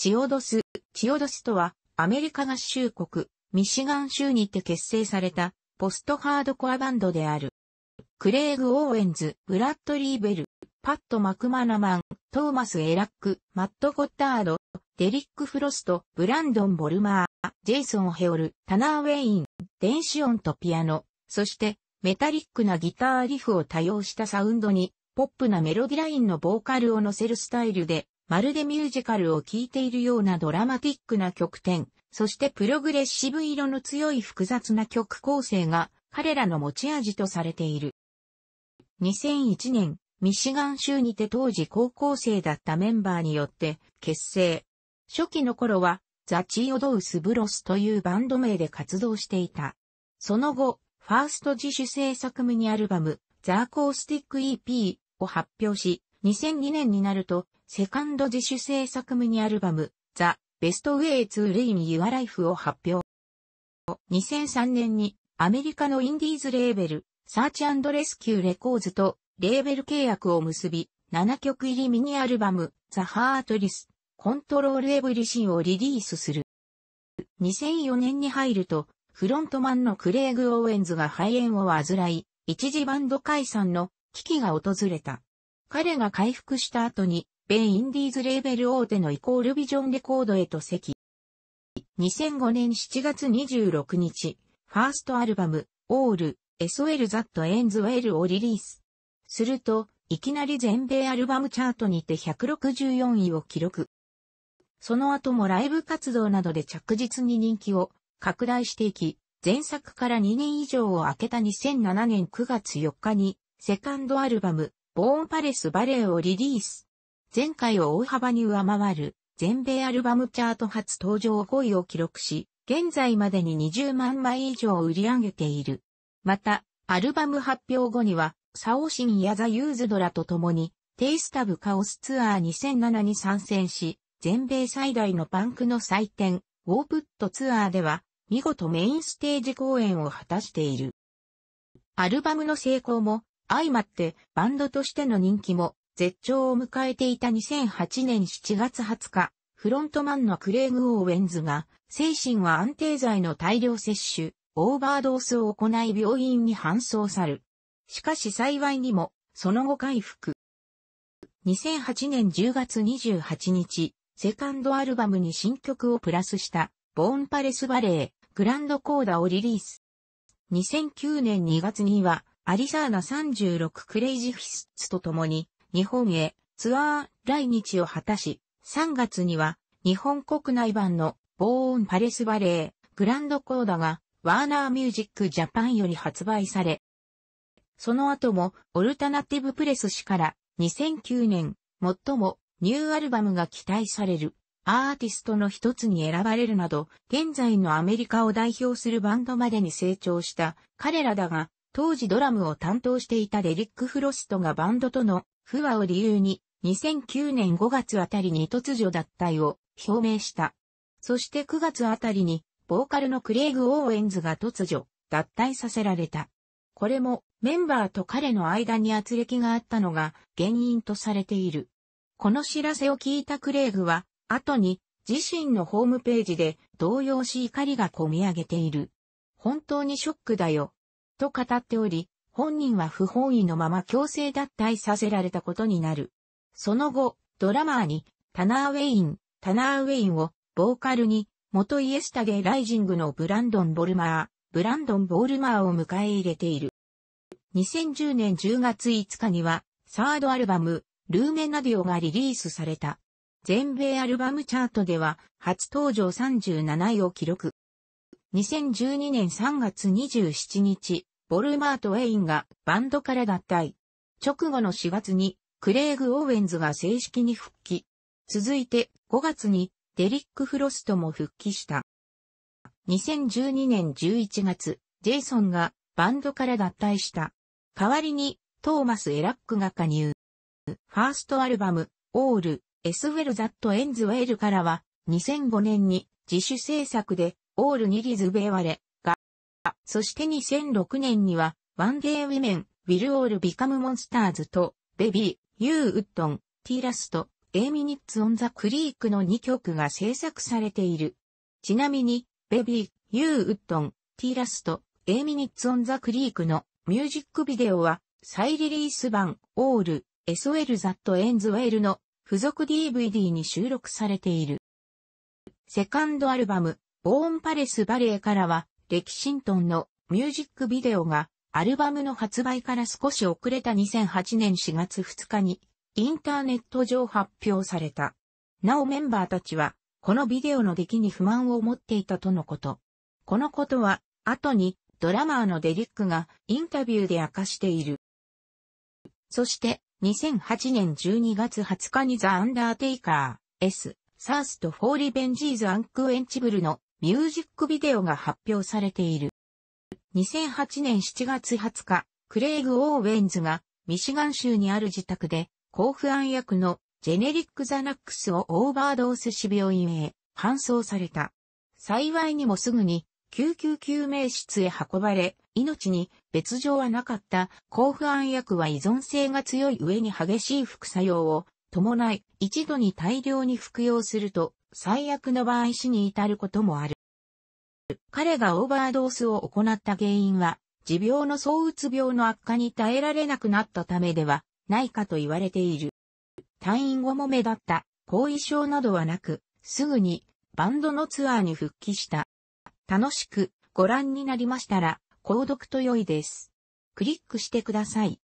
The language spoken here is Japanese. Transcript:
チオドス。チオドスとは、アメリカ合衆国、ミシガン州にて結成された、ポストハードコアバンドである。クレイグ・オーエンズ、ブラッドリー・ベル、パット・マクマナマン、トーマス・エラック、マット・ゴッタード、デリック・フロスト、ブランドン・ボルマー、ジェイソン・ヘイル、タナー・ウェイン、電子音とピアノ、そしてメタリックなギターリフを多用したサウンドに、ポップなメロディラインのボーカルを乗せるスタイルで、まるでミュージカルを聴いているようなドラマティックな曲調、そしてプログレッシブ色の強い複雑な曲構成が彼らの持ち味とされている。2001年、ミシガン州にて当時高校生だったメンバーによって結成。初期の頃はザ・チーオドウス・ブロスというバンド名で活動していた。その後、ファースト自主制作ミニアルバム、ザ・アコースティック EP を発表し、2002年になると、セカンド自主制作ミニアルバム、ザ・ベストウェイツーレイン・ユア・ライフを発表。2003年にアメリカのインディーズレーベル、 Search and Rescue Records とレーベル契約を結び、7曲入りミニアルバム、 The Heartless Control Everything をリリースする。2004年に入ると、フロントマンのクレイグ・オーエンズが肺炎を患い、一時バンド解散の危機が訪れた。彼が回復した後に、米インディーズレーベル大手の Equal Vision Records へと移籍。2005年7月26日、ファーストアルバム、オール、SOL That Ends Well をリリース。すると、いきなり全米アルバムチャートにて164位を記録。その後もライブ活動などで着実に人気を拡大していき、前作から2年以上を空けた2007年9月4日に、セカンドアルバム、ボーンパレスバレーをリリース。前回を大幅に上回る、全米アルバムチャート初登場5位を記録し、現在までに20万枚以上売り上げている。また、アルバム発表後には、サオシンやザ・ユーズドラと共に、テイスタブカオスツアー2007に参戦し、全米最大のパンクの祭典、ウォープットツアーでは、見事メインステージ公演を果たしている。アルバムの成功も相まってバンドとしての人気も絶頂を迎えていた2008年7月20日、フロントマンのクレイグ・オーウェンズが精神は安定剤の大量摂取、オーバードースを行い病院に搬送さる。しかし幸いにもその後回復。2008年10月28日、セカンドアルバムに新曲をプラスしたボーンパレスバレー、グランドコーダをリリース。2009年2月には、アリサーナ36クレイジフィスツと共に、日本へツアー来日を果たし、3月には、日本国内版のボーンパレスバレー、グランドコーダが、ワーナーミュージックジャパンより発売され、その後も、オルタナティブプレス氏から、2009年、最もニューアルバムが期待される。アーティストの一つに選ばれるなど、現在のアメリカを代表するバンドまでに成長した彼らだが、当時ドラムを担当していたデリック・フロストがバンドとの不和を理由に、2009年5月あたりに突如脱退を表明した。そして9月あたりに、ボーカルのクレイグ・オーエンズが突如脱退させられた。これもメンバーと彼の間に圧力があったのが原因とされている。この知らせを聞いたクレイグは後に自身のホームページで動揺し怒りがこみ上げている。本当にショックだよ。と語っており、本人は不本意のまま強制脱退させられたことになる。その後、ドラマーにタナーウェイン、タナーウェインをボーカルに元イエスタデイライジングのブランドン・ボルマー、ブランドン・ボールマーを迎え入れている。2010年10月5日には、サードアルバム、ルーメナディオがリリースされた。全米アルバムチャートでは初登場37位を記録。2012年3月27日、ボルマート・ウェインがバンドから脱退。直後の4月にクレイグ・オーウェンズが正式に復帰。続いて5月にデリック・フロストも復帰した。2012年11月、ジェイソンがバンドから脱退した。代わりにトーマス・エラックが加入。ファーストアルバム、オール、S Well That Ends Well からは、2005年に自主制作で、オールにリズベワレ、そして2006年には、ワンデーウィメン、Will All Become Monsters と、ベビー、ユー・ウッドン、ティーラスト、A Minutes on the Creek の2曲が制作されている。ちなみに、ベビー、ユー・ウッドン、ティーラスト、A Minutes on the Creek のミュージックビデオは、再リリース版、オール、SOL That Ends Well の付属 DVD に収録されている。セカンドアルバム、 Bone Palace Ballet からは、 Lexington のミュージックビデオが、アルバムの発売から少し遅れた2008年4月2日に、インターネット上発表された。なおメンバーたちは、このビデオの出来に不満を持っていたとのこと。このことは、後に、ドラマーのデリックがインタビューで明かしている。そして、2008年12月20日にザ・アンダーテイカー、S、サースとフォーリベンジーズ・アンク・エンチブルのミュージックビデオが発表されている。2008年7月20日、クレイグ・オーウェンズがミシガン州にある自宅で、交付案役のジェネリック・ザナックスをオーバードース死病院へ搬送された。幸いにもすぐに救急救命室へ運ばれ、命に別状はなかった交付案薬は依存性が強い上に激しい副作用を伴い、一度に大量に服用すると最悪の場合死に至ることもある。彼がオーバードースを行った原因は、持病の躁うつ病の悪化に耐えられなくなったためではないかと言われている。退院後も目立った後遺症などはなく、すぐにバンドのツアーに復帰した。楽しくご覧になりましたら、購読と良いです。クリックしてください。